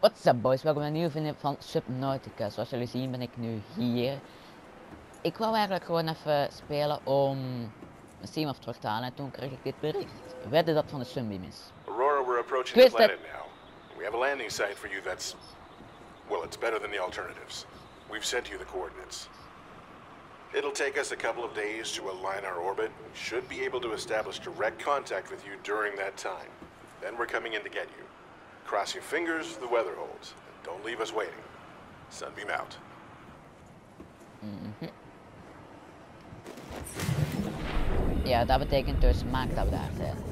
What's up boys, welkom bij een nieuwe video van Subnautica. Zoals jullie zien ben ik nu hier. Ik wou eigenlijk gewoon even spelen om mijn Steam af terug te halen en toen kreeg ik dit bericht. Wedden dat van de Sunbeam is. Aurora, we're approaching Twist the it. planet now. We have a landing site for you that's. Well, it's better than the alternatives. We've sent you the coordinates. It'll take us a couple of days to align our orbit. We should be able to establish direct contact with you during that time. Then we're coming in to get you. Cross your fingers the weather holds. And don't leave us waiting. Sunbeam out. Ja, dat betekent dus maak dat we.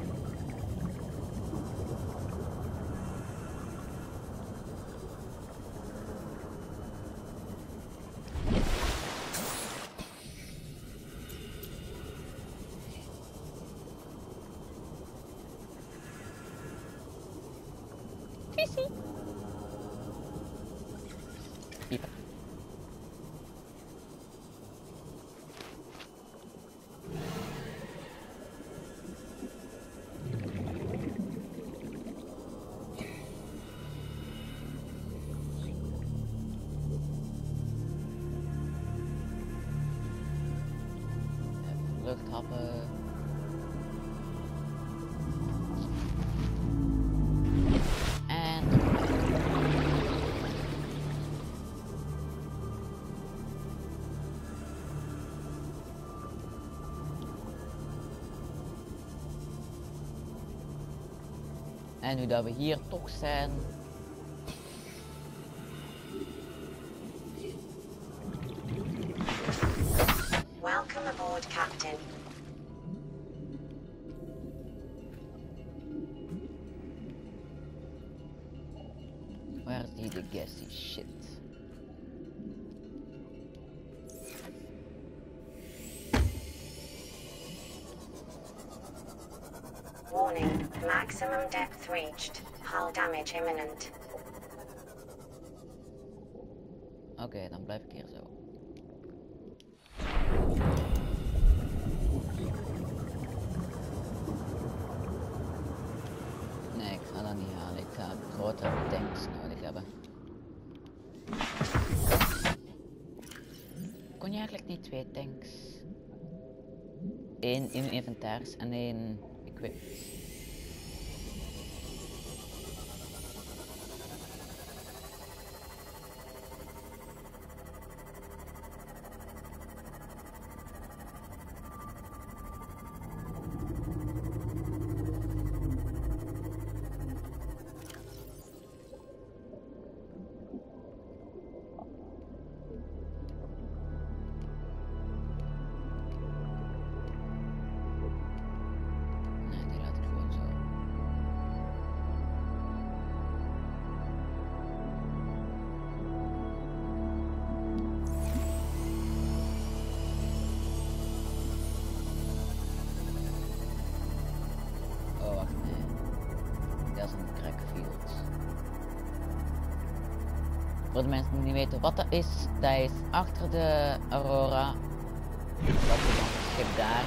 En nu dat we hier toch zijn, Welcome aboard, Captain. waar is die de gassy shit? Maximum depth reached. Hull damage imminent. Oké, dan blijf ik hier zo. Nee, ik ga dat niet halen. Ik ga grotere tanks nodig hebben. Kon je eigenlijk niet twee tanks? Eén in inventaris en één equip. Wat dat is, dat is achter de Aurora. Dat is dan het schip daar.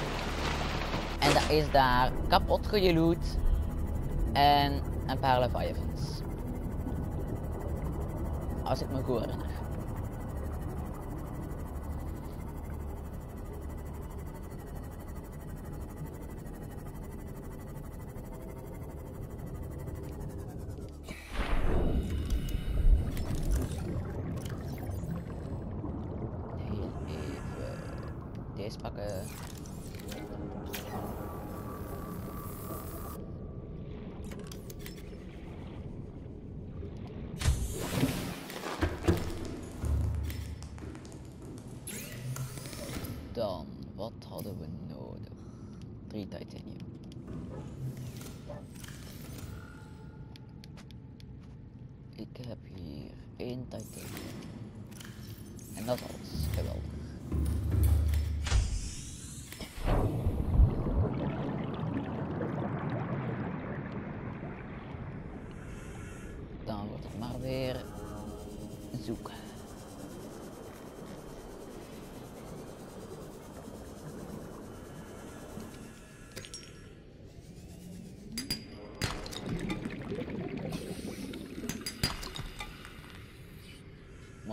En dat is daar kapot geloot. En een paar Leviathans. Als ik me goed herinner.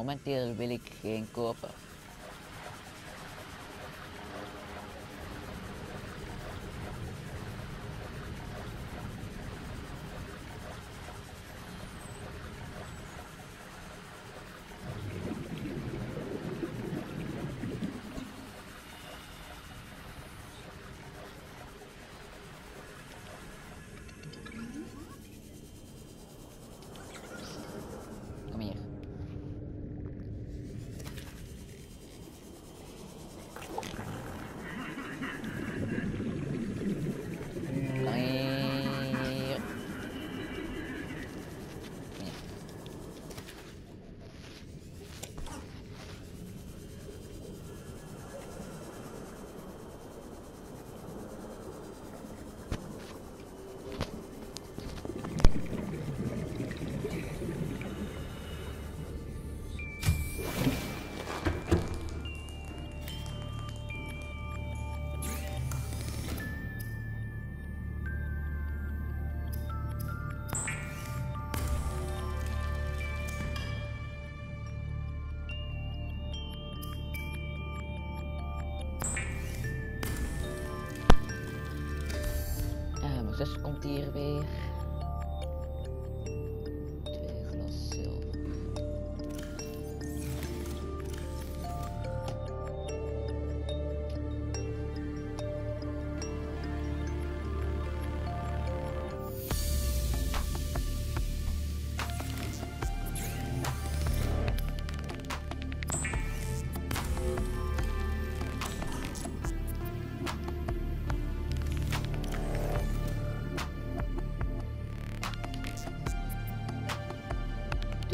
Momenteel wil ik geen hier weer.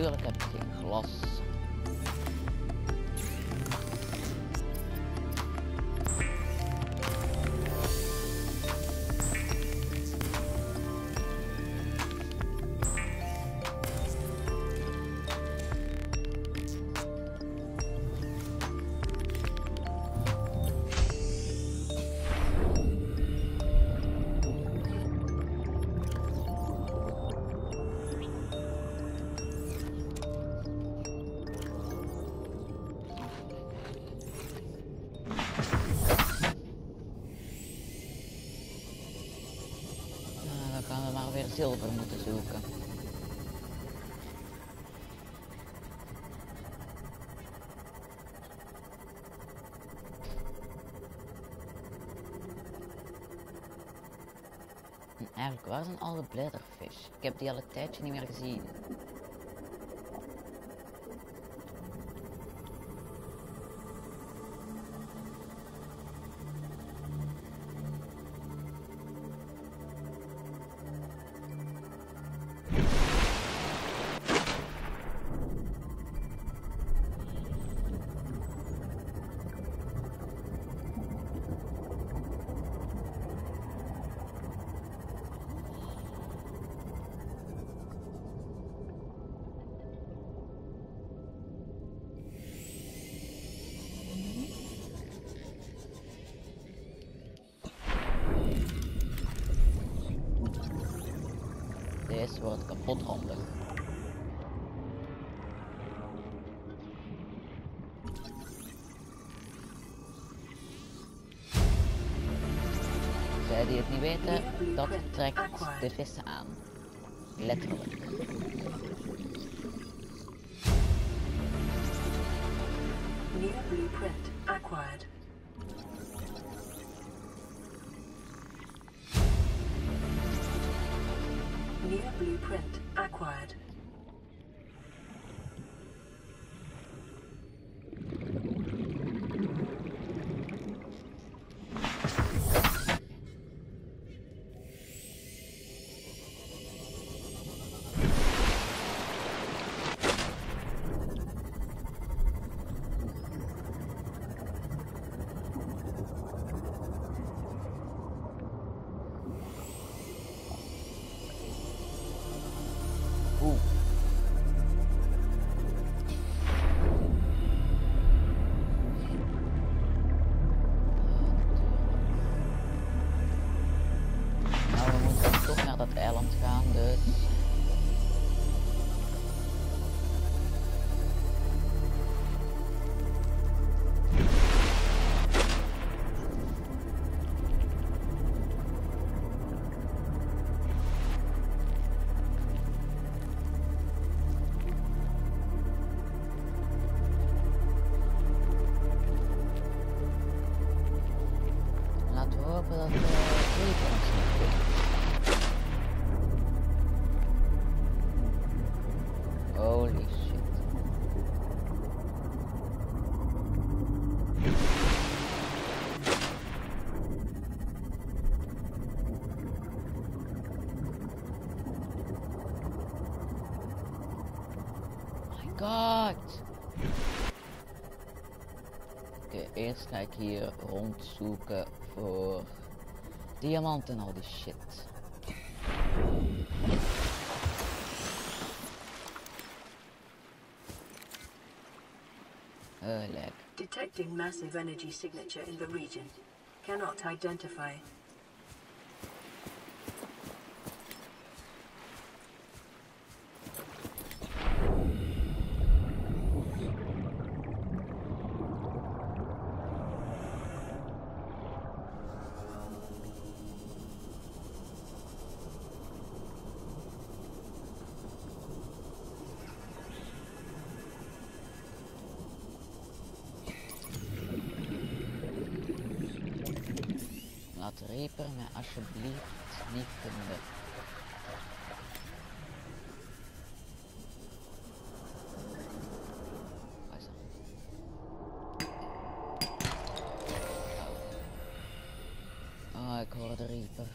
Tuurlijk heb zilver moeten zoeken. En eigenlijk, waar zijn al de bladderfish? Ik heb die al een tijdje niet meer gezien. Vissen aan. Letterlijk. Eerst ga ik hier rondzoeken voor diamanten en al die shit. Uh. Detecting massive energy signature in the region. Cannot identify. Reaper mij alsjeblieft niet is dat? Oh, ik hoor de Reaper.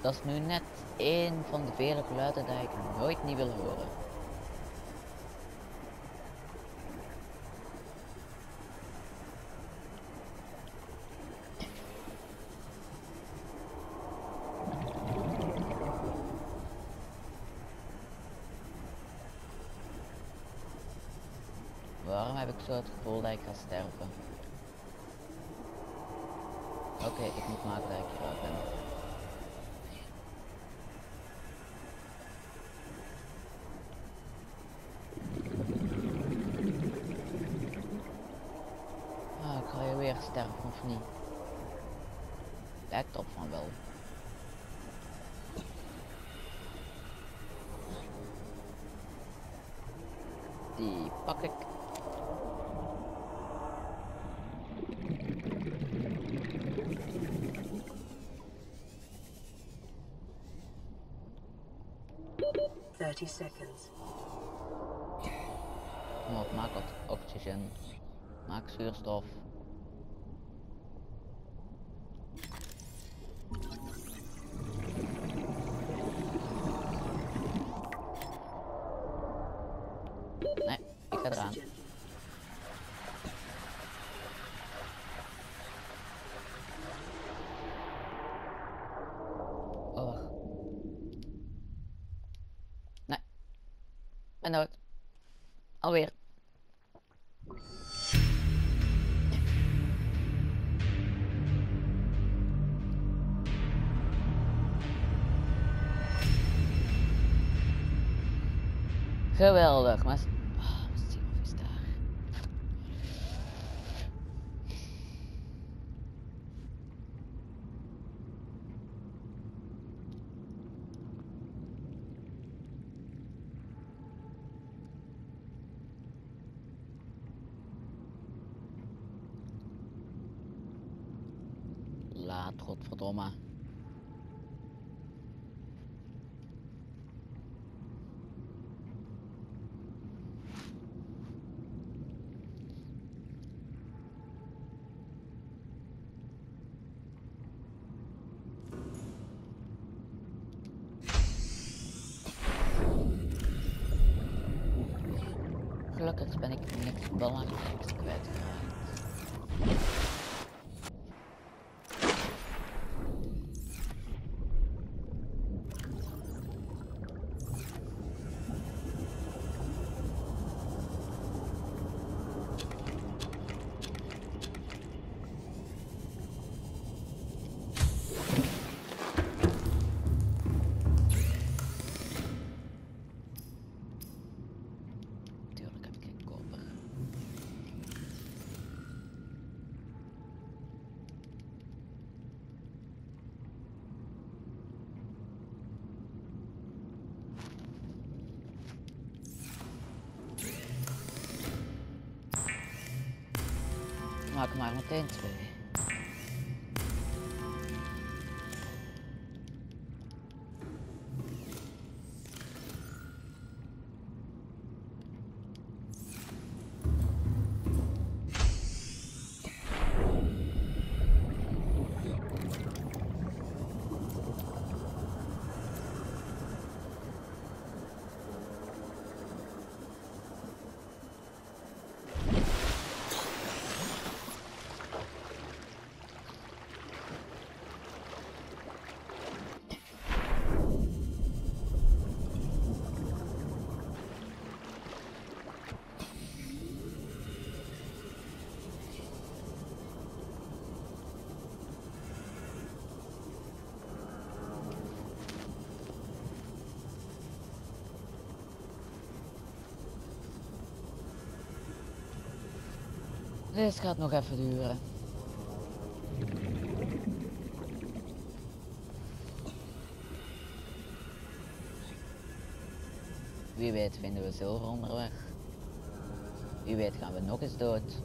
Dat is nu net één van de vele geluiden dat ik nooit niet wil horen. Waarom heb ik zo het gevoel dat ik ga sterven? Oké, ik moet maken dat ik eruit ben. Ah, ik ga je weer sterven of niet? Lijkt op van wel. Die pak ik. Thirty seconds. Kom op, maak wat oxygen. Maak zuurstof. Nee, ik ga eraan. Geweldig, maar... Oh, Steelhof is daar. Laat. Gelukkig ben ik niks belangrijks maak maar meteen twee. Dit gaat nog even duren. Wie weet vinden we zilver onderweg. Wie weet gaan we nog eens dood.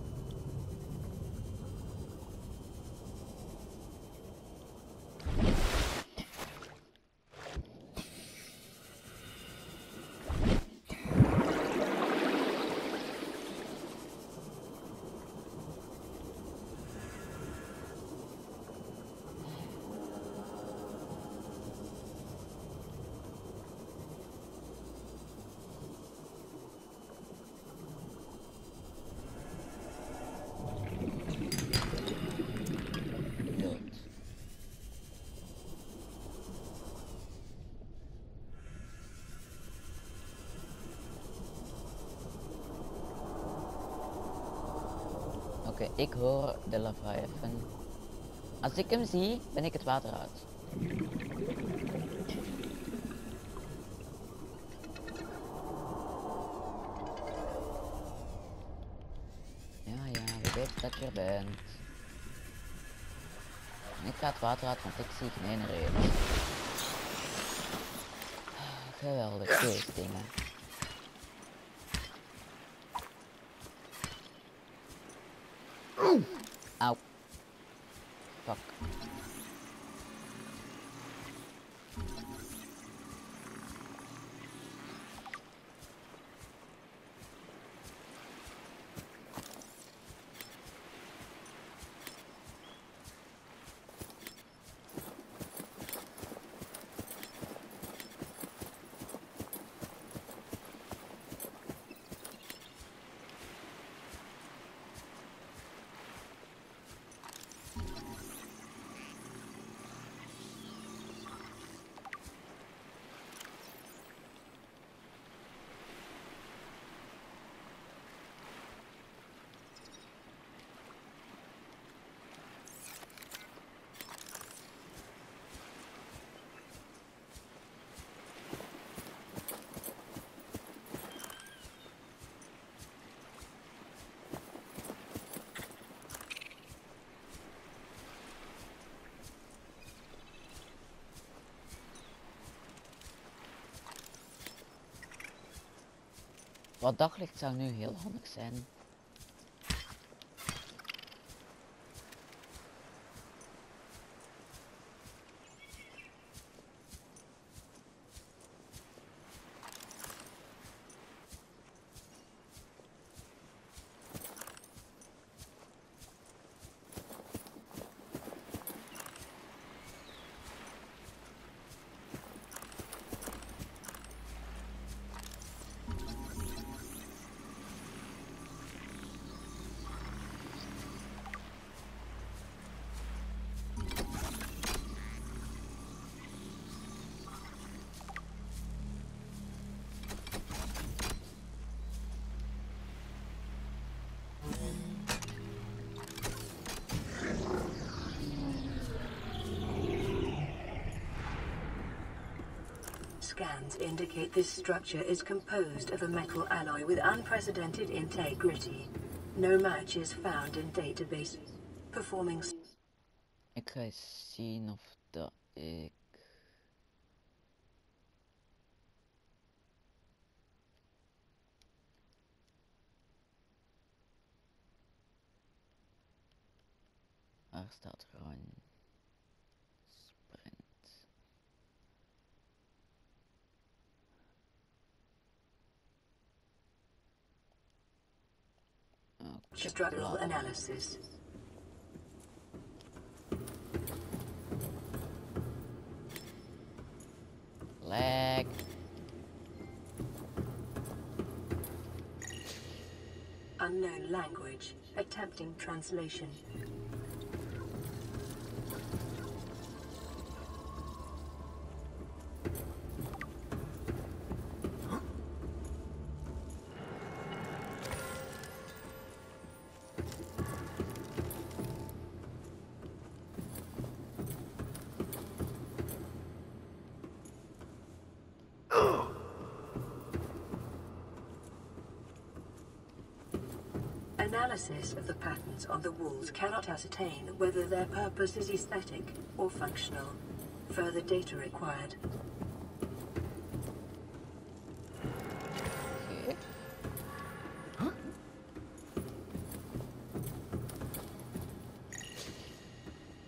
Oké, ik hoor de Leviathan. Als ik hem zie, ben ik het water uit. Ja, ja, wie weet dat je er bent. Ik ga het water uit, want ik zie geen reden. Geweldig, deze dingen. Auw. Fuck. Wat daglicht zou nu heel handig zijn. Indicate this structure is composed of a metal alloy with unprecedented integrity. No match is found in databases. Performing s- Ik ga eens zien of dat ik... daar staat run. Sprint. Oké, Structural analysis. Lag. Unknown language. Attempting translation. Analysis of the patterns on the walls cannot ascertain whether their purpose is aesthetic or functional. Further data required.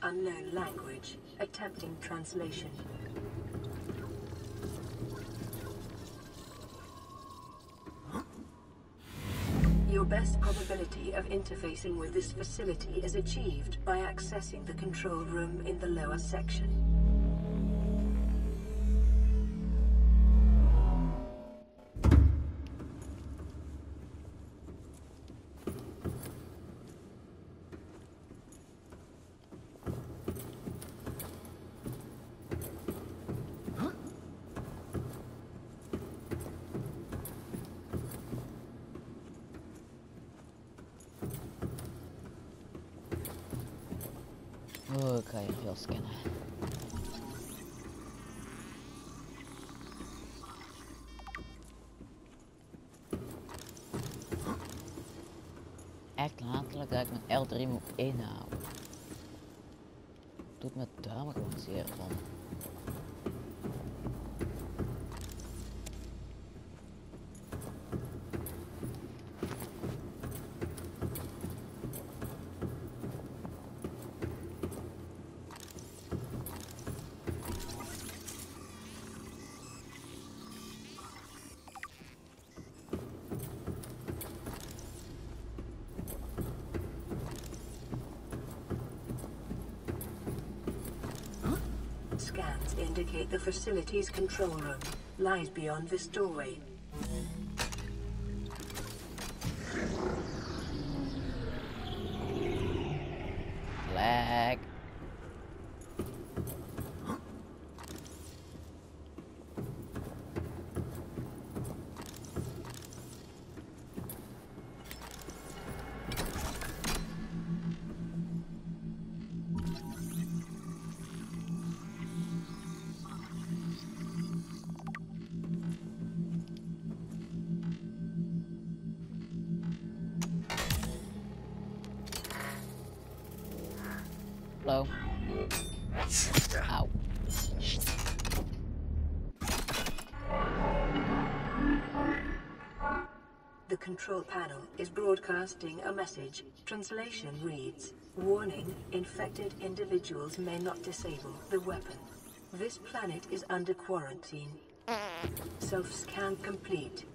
Unknown language. Attempting translation. Your best probability of interfacing with this facility is achieved by accessing the control room in the lower section. Echt laatelijk dat ik mijn L3 moet inhouden. Doet mijn duim gewoon zeer van. Facility's control room lies beyond this doorway. Broadcasting a message. Translation reads Warning infected individuals may not disable the weapon. This planet is under quarantine. Self scan complete.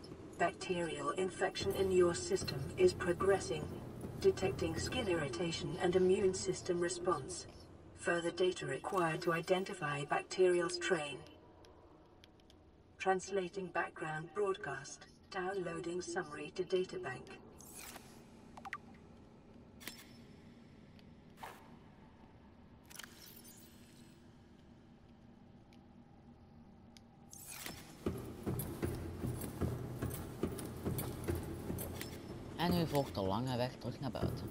Bacterial infection in your system is progressing. Detecting skin irritation and immune system response. Further data required to identify bacterial strain. Translating background broadcast. Downloading summary to databank. Volgt de lange weg terug naar buiten.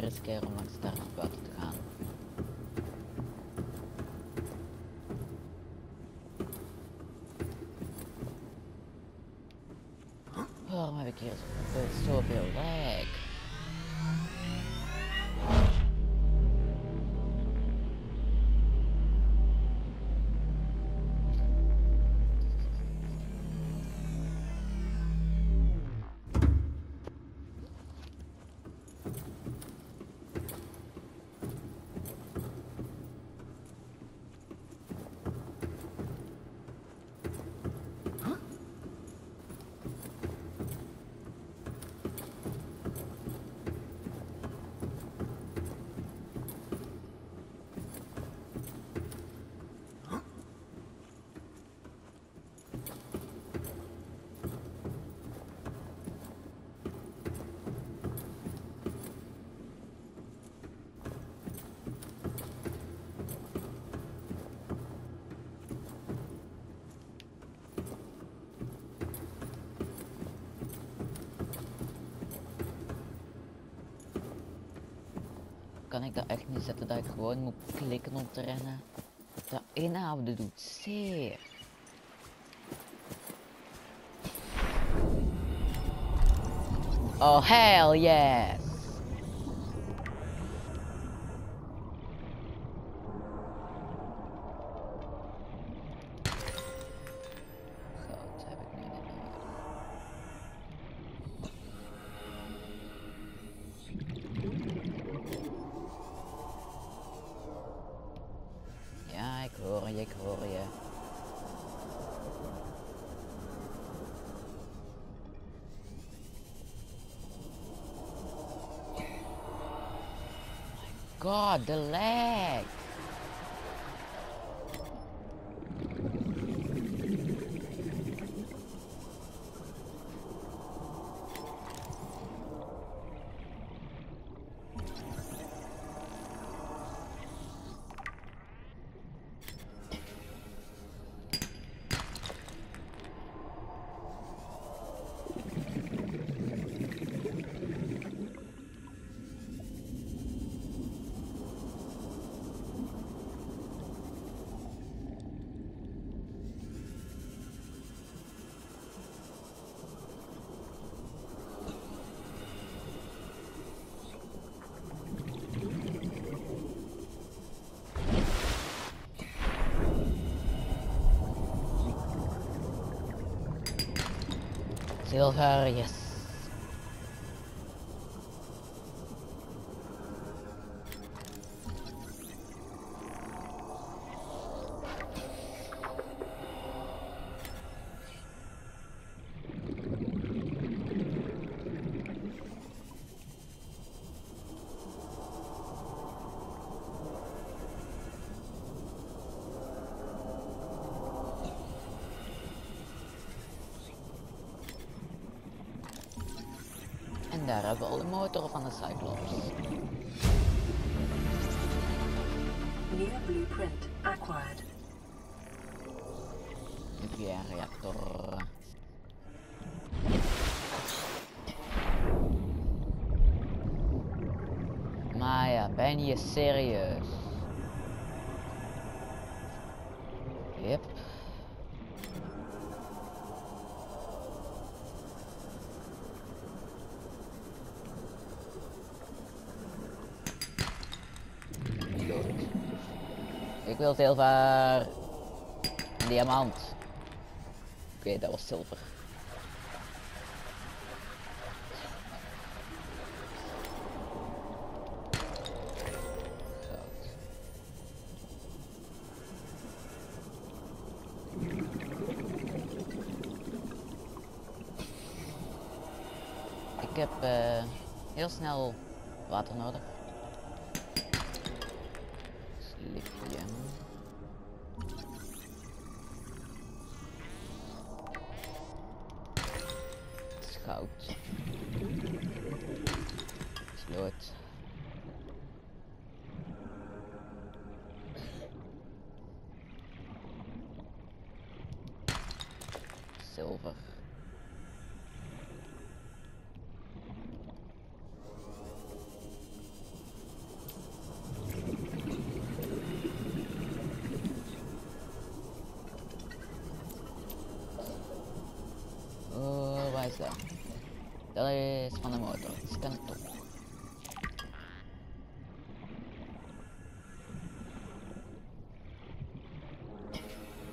Niet riskeren om langs daar naar buiten te gaan. Waarom heb ik hier zoveel, Kan ik dat echt niet zetten dat ik gewoon moet klikken om te rennen? Dat inhouden doet zeer. Oh hell yes! Silver, yes. En Ben je serieus? Yep. Ik wil zilver. Diamant. Oké, dat was zilver. Snel water nodig. Goud. Sloot. Zilver. Is dat? Dat is van de motor. Scan het toch.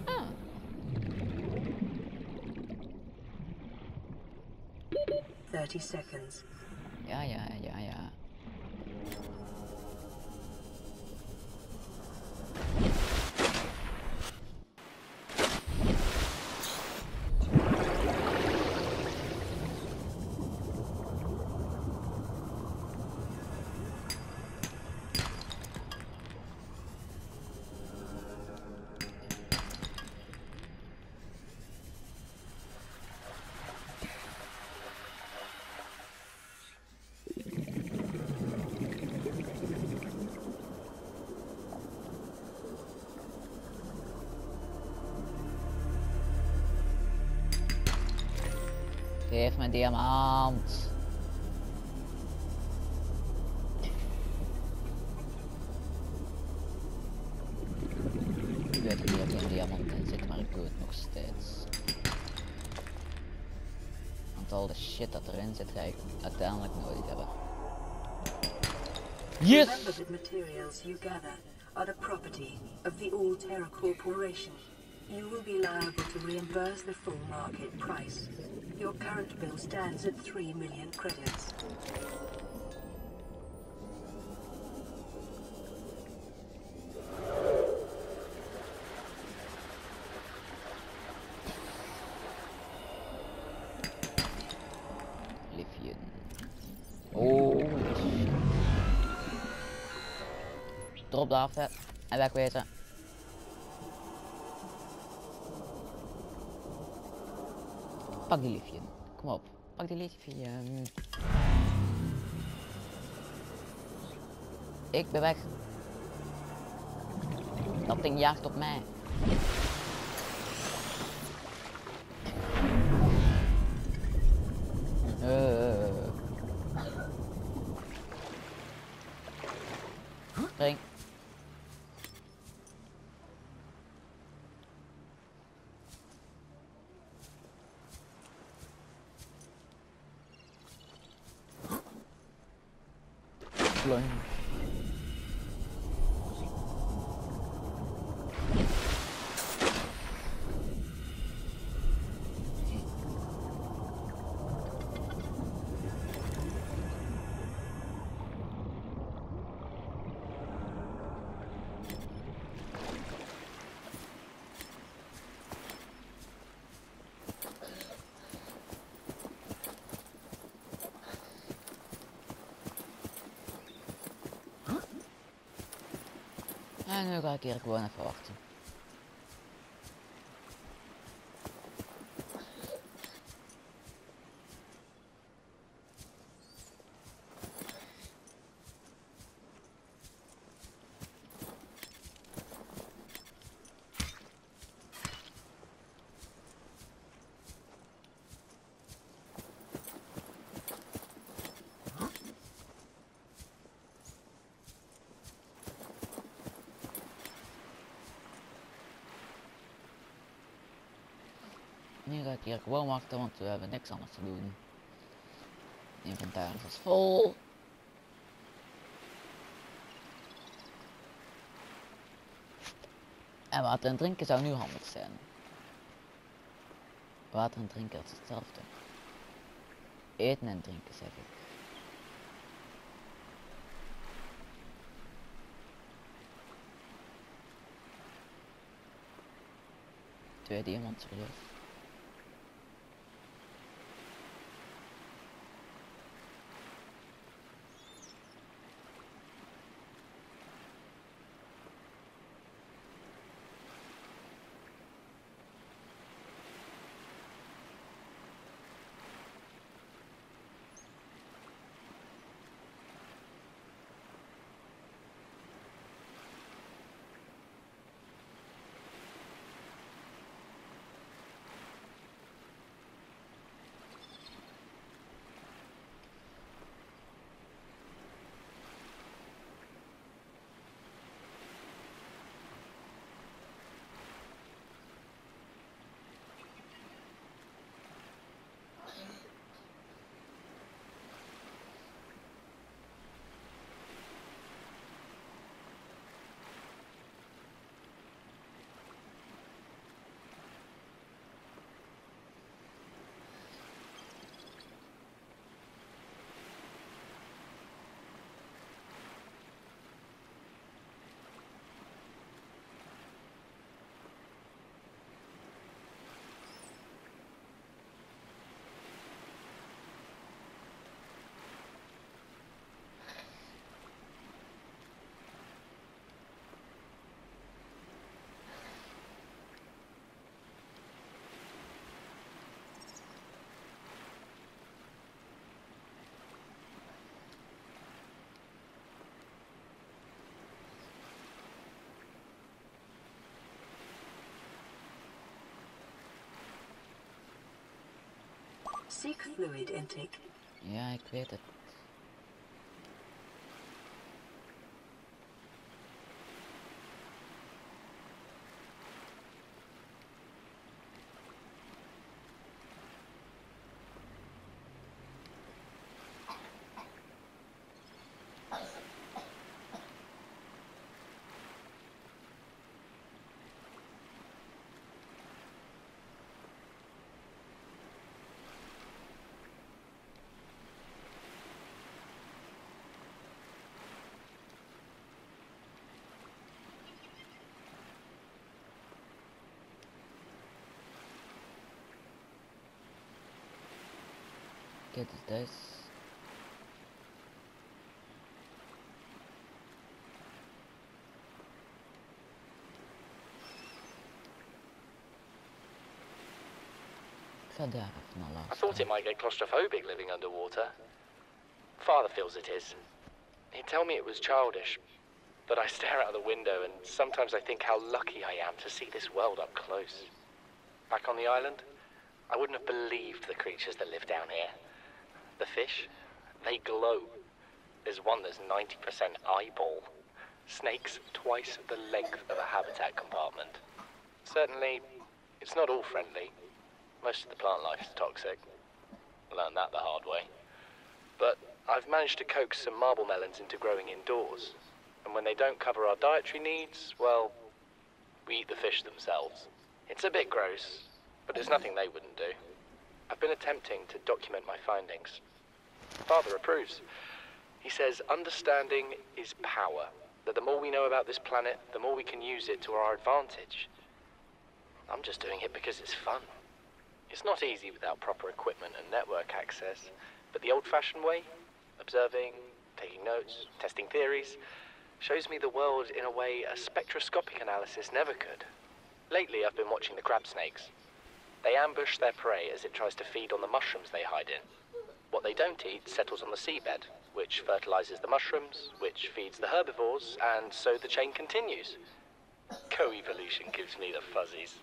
Ah. Thirty seconds. Ja, ja, ja, ja. Geef me diamant. Ik weet dat hier geen diamant in zit, maar ik doe het nog steeds. Want al de shit dat erin zit, ga ik uiteindelijk nodig hebben. Yes! Remember that materials you gather are the property of the All-Terra Corporation. You will be liable to reimburse the full market price. Your current bill stands at 3 million credits. Oh, shit. Drop de afzet en wegwezen. Pak die liefje. Kom op. Pak die liefje. Ik ben weg. Dat ding jaagt op mij. En nu ga ik hier gewoon even Nu ga ik hier gewoon wachten, want we hebben niks anders te doen. Inventaris is vol. En water en drinken zou nu handig zijn. Water en drinken is hetzelfde. Eten en drinken zeg ik. Twee diamanten serieus. Seek fluid intake. Ja, ik weet het. Dit is dus. Ik ga daar even naar I thought it might get claustrophobic living underwater. Father feels it is. He'd tell me it was childish, but I stare out the window and sometimes I think how lucky I am to see this world up close. Back on the island, I wouldn't have believed the creatures that live down here. The fish, they glow. There's one that's 90% eyeball. Snakes twice the length of a habitat compartment. Certainly, it's not all friendly. Most of the plant life is toxic. Learned that the hard way. But I've managed to coax some marble melons into growing indoors. And when they don't cover our dietary needs, well, we eat the fish themselves. It's a bit gross, but there's nothing they wouldn't do. I've been attempting to document my findings. Father approves. He says understanding is power, that the more we know about this planet, the more we can use it to our advantage. I'm just doing it because it's fun. It's not easy without proper equipment and network access, but the old fashioned way, observing, taking notes, testing theories, shows me the world in a way a spectroscopic analysis never could. Lately, I've been watching the crab snakes. They ambush their prey as it tries to feed on the mushrooms they hide in. What they don't eat settles on the seabed, which fertilizes the mushrooms, which feeds the herbivores, and so the chain continues. Co evolution gives me the fuzzies.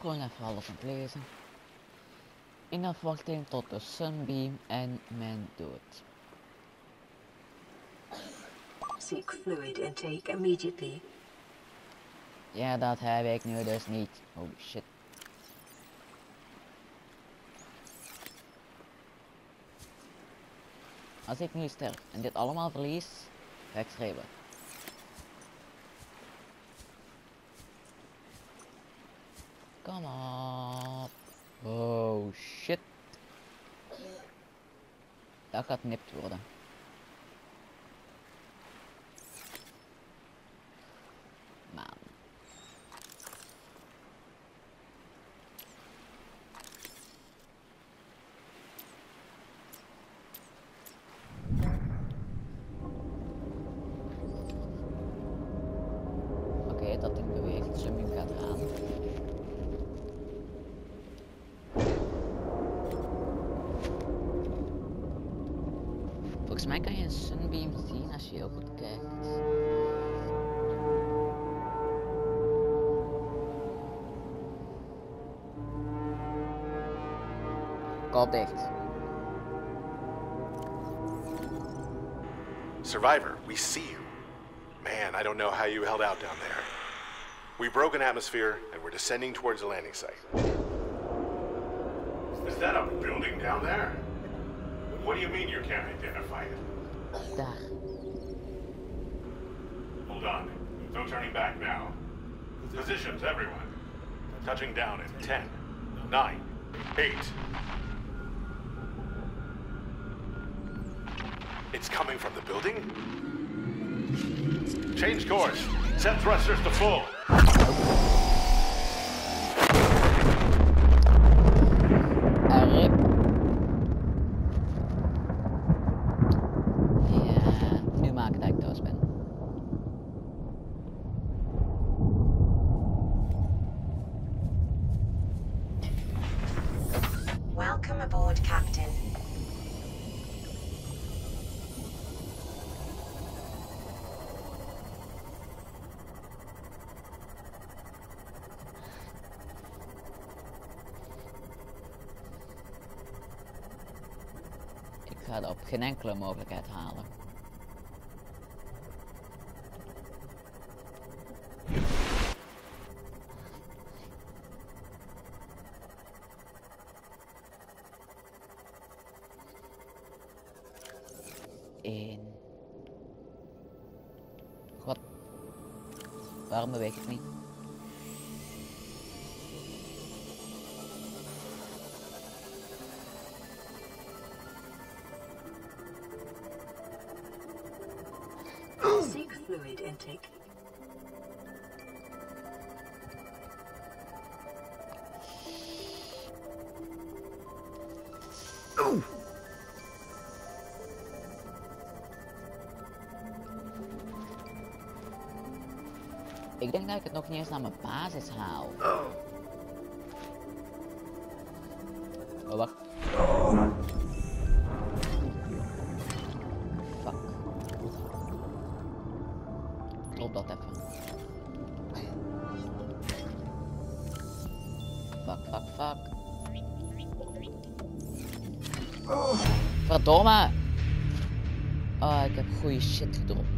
Gewoon even alles aan het lezen. In afwachting tot de sunbeam en mijn dood. Seek fluid intake immediately. Ja, dat heb ik nu dus niet. Oh shit. Als ik nu sterf en dit allemaal verlies, ga ik schreeuwen. Kom op. Oh. Dat gaat nipt worden. Survivor, we see you. Man, I don't know how you held out down there. We broke an atmosphere and we're descending towards the landing site. Is that a building down there? What do you mean you can't identify it? Daar. Hold on. No turning back now. Positions, everyone. Touching down in 10, 9, 8. It's coming from the building? Change course. Set thrusters to full. Geen enkele mogelijkheid halen. Denk dat ik het nog niet eens naar mijn basis haal. Oh, wacht. Fuck. Klopt dat even. Fuck, fuck, fuck. Verdomme! Oh, ik heb goede shit gedropt.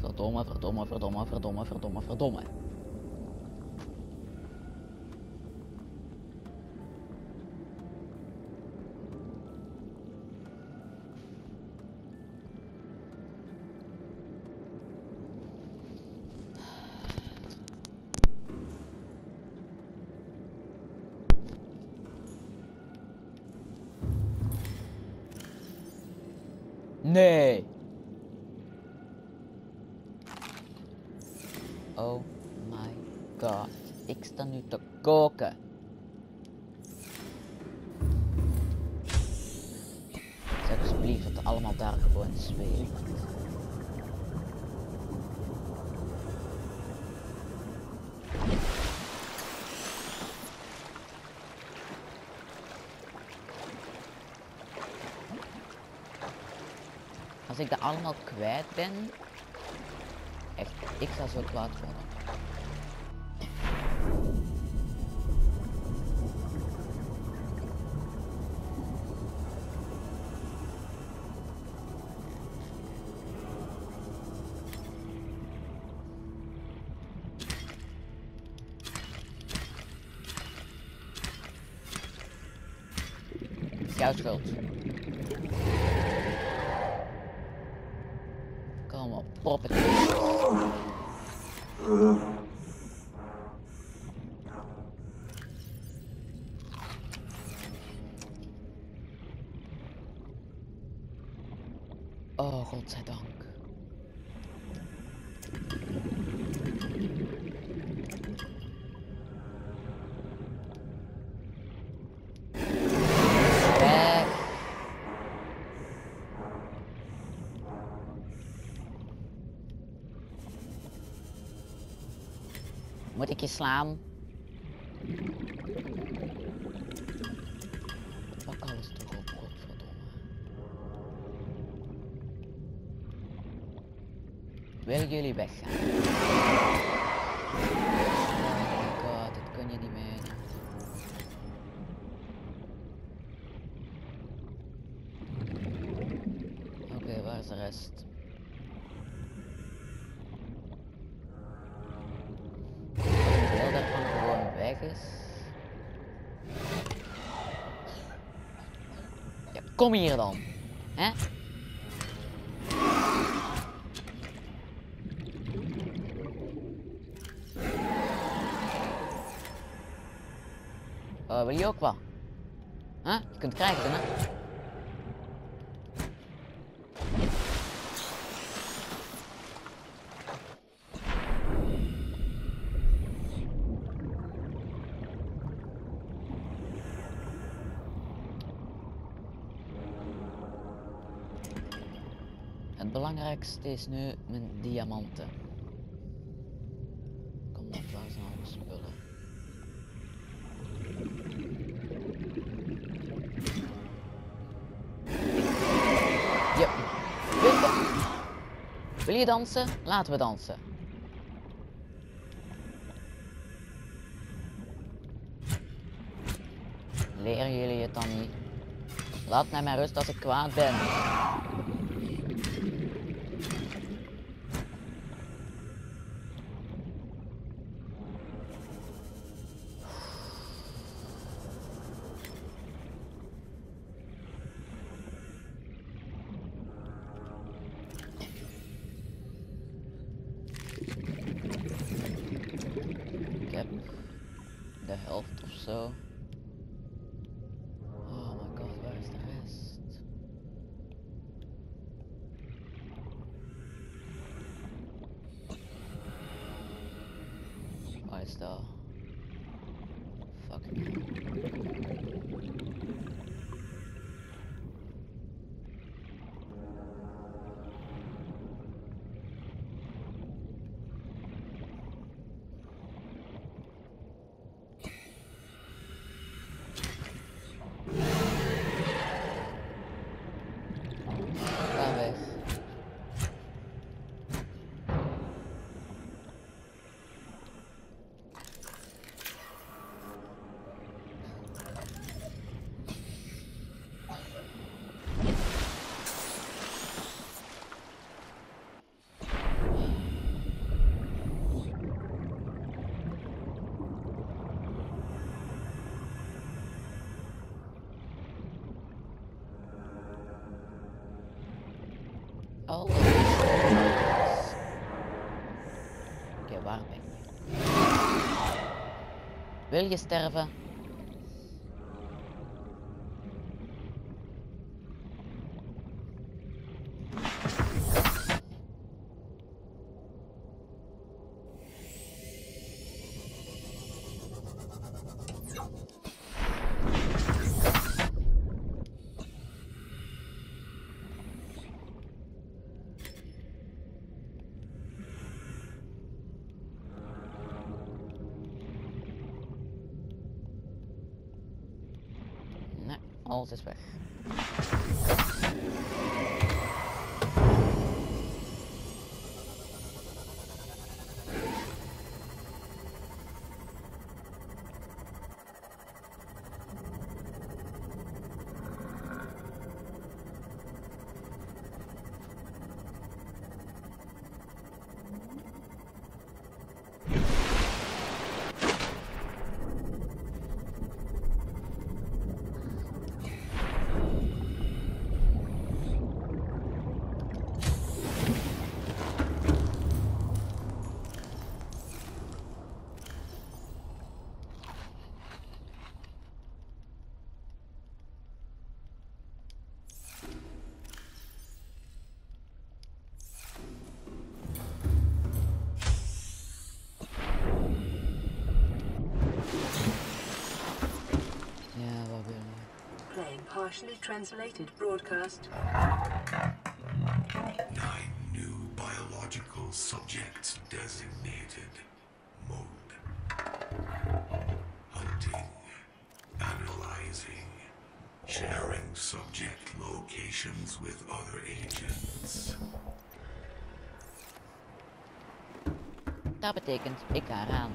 Verdomme, verdomme, verdomme, verdomme, verdomme, verdomme, Als ik dat allemaal kwijt ben, echt, ik ga zo kwaad worden. Prop het. Oh, godzijdank. Weg. Moet ik je slaan? Pak alles op. Willen jullie weggaan? Oh my god, dit kun je niet meer. Oké, waar is de rest? Als een deel daarvan gewoon weg is. Ja, kom hier dan. Hè? Oh, wil je ook wel? Huh? Je kunt krijgen, hè? En Belangrijkste is nu mijn diamanten. Kom op, waar zijn alle spullen? Yep. Wil je dansen? Laten we dansen. Leren jullie het dan niet? Laat mij maar rust als ik kwaad ben. Wil je sterven? Nee, alles is partially translated broadcast. Nine new biological subjects designated. Mode. Hunting. Analyzing. Sharing subject locations with other agents. Dat betekent ik ga eraan.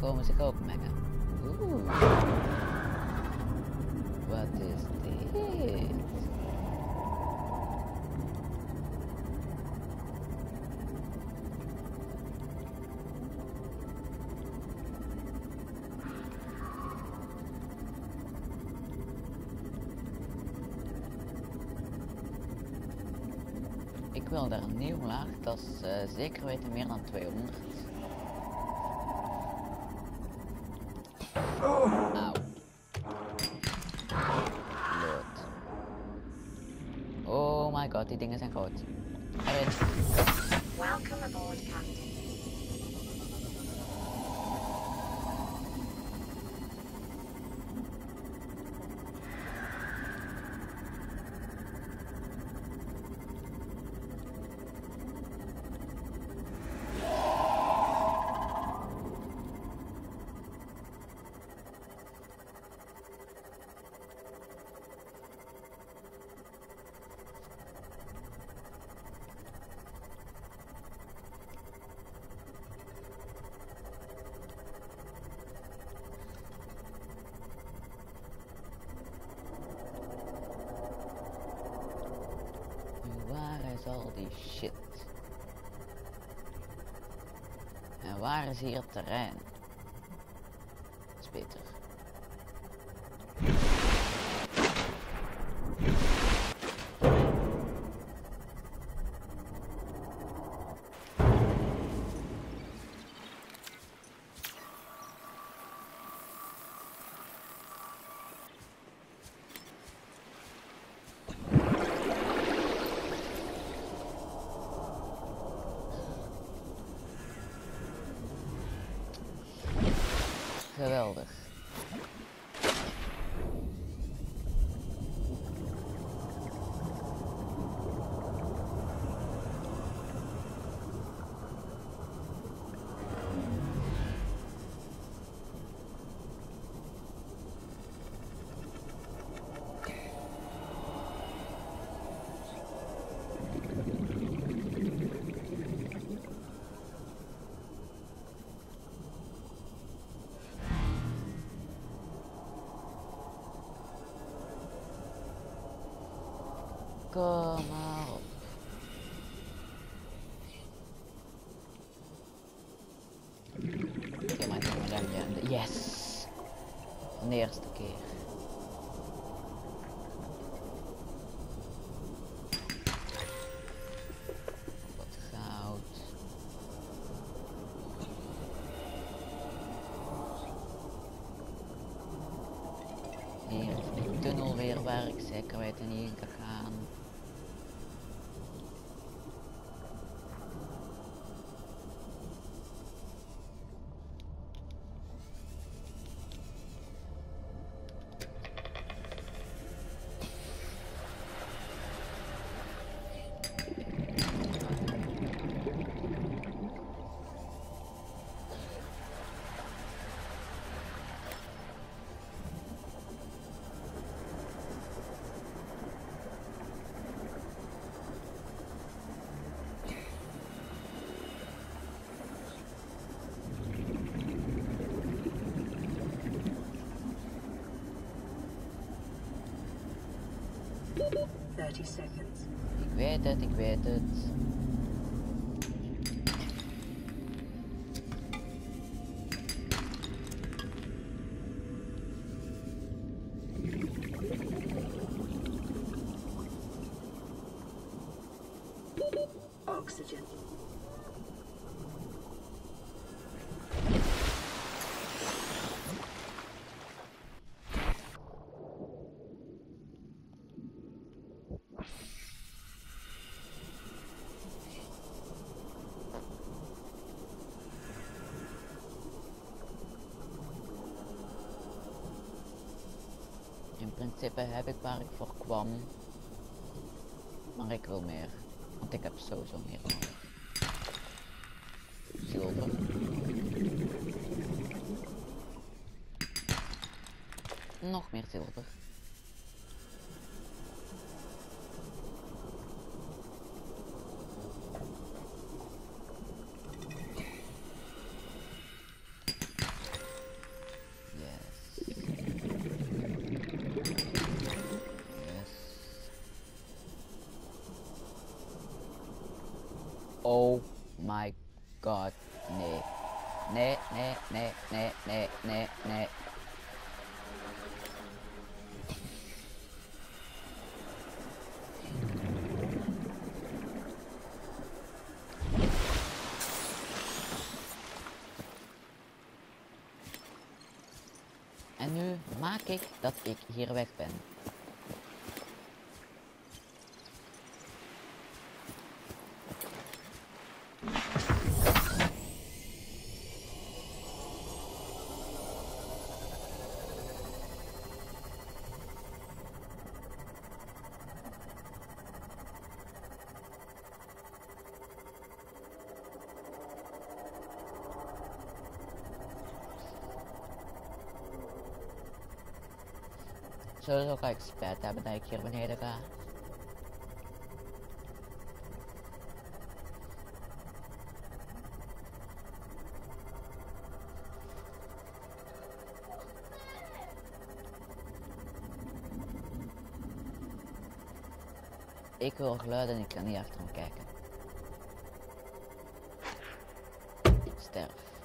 Komen zich ook mengen. Oeh. Wat is dit? Ik wil daar een nieuw laag, dat is eh, zeker weten meer dan 200. dengan sangkut. code. Shit? En waar is hier het terrein? Dat is beter. Kom maar op. Oké, maar ik heb mijn remje. Yes! De eerste keer. 30 seconds. Ik weet het, ik weet het. Principe heb ik waar ik voor kwam. Maar ik wil meer. Want ik heb sowieso meer nodig. Zilver. Nog meer zilver. Dat ik hier weg ben. Ze ook eigenlijk spijt hebben dat ik hier beneden ga? Ik hoor geluiden en ik kan niet achter me kijken. Sterf.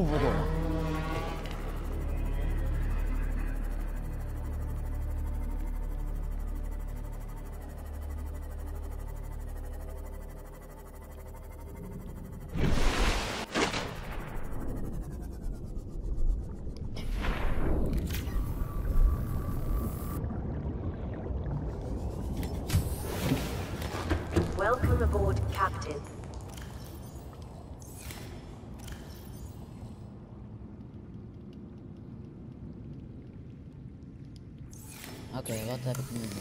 Oh, verdomme. Welcome Oké, wat